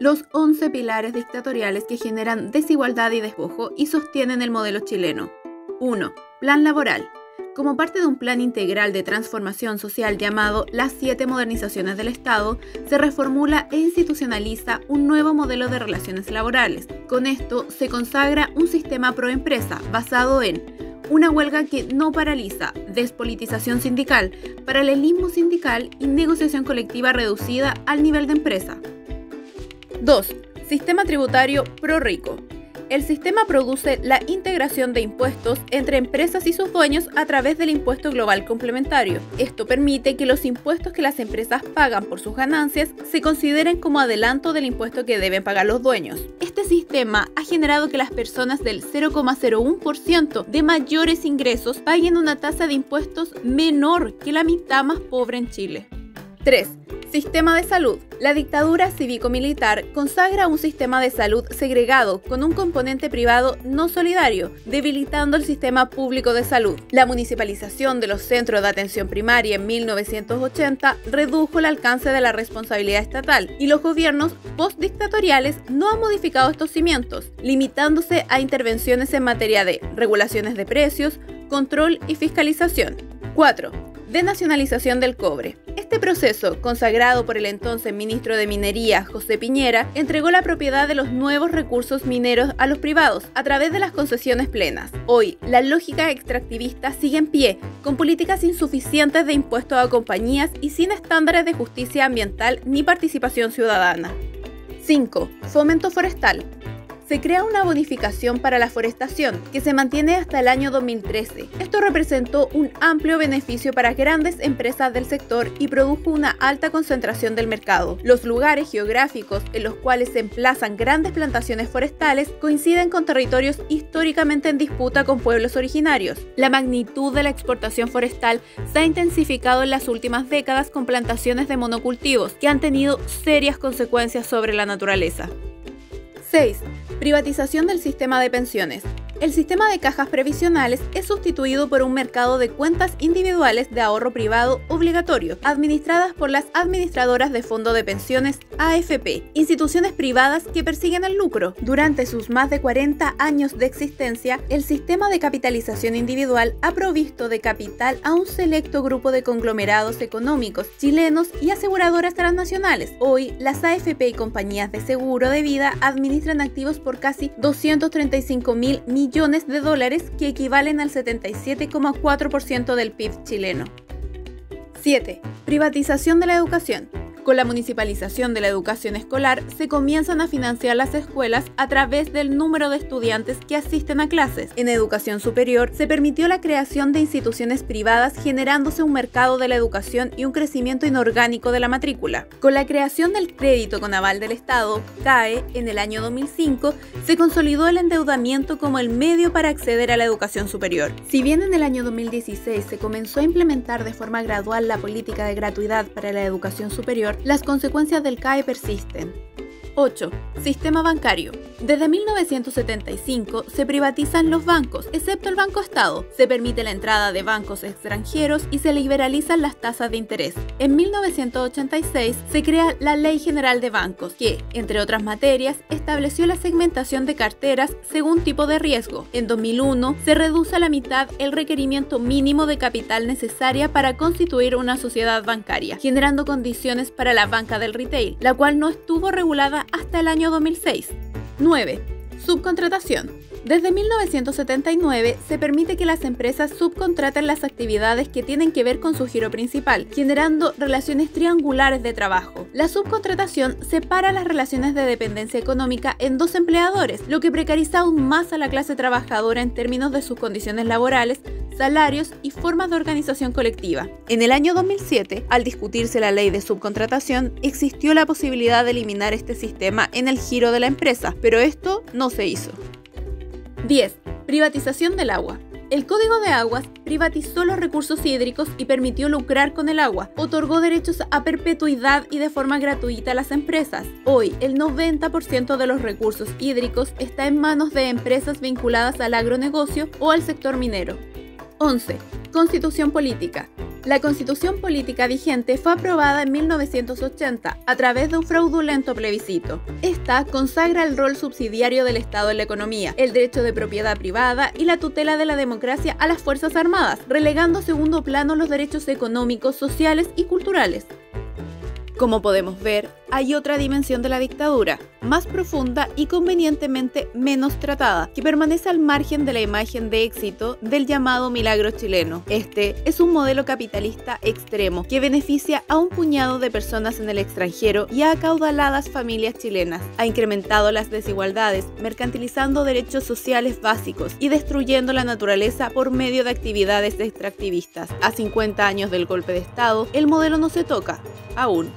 los 11 pilares dictatoriales que generan desigualdad y despojo y sostienen el modelo chileno. 1. Plan laboral. Como parte de un plan integral de transformación social llamado Las siete modernizaciones del Estado, se reformula e institucionaliza un nuevo modelo de relaciones laborales. Con esto se consagra un sistema pro empresa basado en una huelga que no paraliza, despolitización sindical, paralelismo sindical y negociación colectiva reducida al nivel de empresa. 2. Sistema tributario pro rico. El sistema produce la integración de impuestos entre empresas y sus dueños a través del impuesto global complementario. Esto permite que los impuestos que las empresas pagan por sus ganancias se consideren como adelanto del impuesto que deben pagar los dueños. Este sistema ha generado que las personas del 0,01% de mayores ingresos paguen una tasa de impuestos menor que la mitad más pobre en Chile. 3. Sistema de salud. La dictadura cívico-militar consagra un sistema de salud segregado con un componente privado no solidario, debilitando el sistema público de salud. La municipalización de los centros de atención primaria en 1980 redujo el alcance de la responsabilidad estatal y los gobiernos postdictatoriales no han modificado estos cimientos, limitándose a intervenciones en materia de regulaciones de precios, control y fiscalización. 4. Denacionalización del cobre. Este proceso, consagrado por el entonces ministro de Minería, José Piñera, entregó la propiedad de los nuevos recursos mineros a los privados a través de las concesiones plenas. Hoy, la lógica extractivista sigue en pie, con políticas insuficientes de impuestos a compañías y sin estándares de justicia ambiental ni participación ciudadana. 5. Fomento forestal se crea una bonificación para la forestación que se mantiene hasta el año 2013. Esto representó un amplio beneficio para grandes empresas del sector y produjo una alta concentración del mercado. Los lugares geográficos en los cuales se emplazan grandes plantaciones forestales coinciden con territorios históricamente en disputa con pueblos originarios. La magnitud de la exportación forestal se ha intensificado en las últimas décadas con plantaciones de monocultivos que han tenido serias consecuencias sobre la naturaleza. 6. Privatización del sistema de pensiones. El sistema de cajas previsionales es sustituido por un mercado de cuentas individuales de ahorro privado obligatorio, administradas por las administradoras de fondo de pensiones AFP, instituciones privadas que persiguen el lucro. Durante sus más de 40 años de existencia, el sistema de capitalización individual ha provisto de capital a un selecto grupo de conglomerados económicos chilenos y aseguradoras transnacionales. Hoy, las AFP y compañías de seguro de vida administran activos por casi 235 mil millones millones de dólares que equivalen al 77,4% del PIB chileno. 7. Privatización de la educación. Con la municipalización de la educación escolar, se comienzan a financiar las escuelas a través del número de estudiantes que asisten a clases. En educación superior, se permitió la creación de instituciones privadas generándose un mercado de la educación y un crecimiento inorgánico de la matrícula. Con la creación del crédito con aval del Estado, CAE, en el año 2005, se consolidó el endeudamiento como el medio para acceder a la educación superior. Si bien en el año 2016 se comenzó a implementar de forma gradual la política de gratuidad para la educación superior, las consecuencias del CAE persisten. 8. Sistema bancario. Desde 1975 se privatizan los bancos, excepto el Banco Estado. Se permite la entrada de bancos extranjeros y se liberalizan las tasas de interés. En 1986 se crea la Ley General de Bancos, que, entre otras materias, estableció la segmentación de carteras según tipo de riesgo. En 2001 se reduce a la mitad el requerimiento mínimo de capital necesaria para constituir una sociedad bancaria, generando condiciones para la banca del retail, la cual no estuvo regulada hasta el año 2006. 9. Subcontratación. Desde 1979 se permite que las empresas subcontraten las actividades que tienen que ver con su giro principal, generando relaciones triangulares de trabajo. La subcontratación separa las relaciones de dependencia económica en dos empleadores, lo que precariza aún más a la clase trabajadora en términos de sus condiciones laborales, salarios y formas de organización colectiva. En el año 2007, al discutirse la ley de subcontratación, existió la posibilidad de eliminar este sistema en el giro de la empresa, pero esto no se hizo. 10. Privatización del agua. El Código de Aguas privatizó los recursos hídricos y permitió lucrar con el agua. Otorgó derechos a perpetuidad y de forma gratuita a las empresas. Hoy, el 90% de los recursos hídricos está en manos de empresas vinculadas al agronegocio o al sector minero. 11. Constitución política. La constitución política vigente fue aprobada en 1980 a través de un fraudulento plebiscito. Esta consagra el rol subsidiario del Estado en la economía, el derecho de propiedad privada y la tutela de la democracia a las Fuerzas Armadas, relegando a segundo plano los derechos económicos, sociales y culturales. Como podemos ver, hay otra dimensión de la dictadura, más profunda y convenientemente menos tratada, que permanece al margen de la imagen de éxito del llamado milagro chileno. Este es un modelo capitalista extremo que beneficia a un puñado de personas en el extranjero y a acaudaladas familias chilenas. Ha incrementado las desigualdades, mercantilizando derechos sociales básicos y destruyendo la naturaleza por medio de actividades extractivistas. A 50 años del golpe de Estado, el modelo no se toca, aún.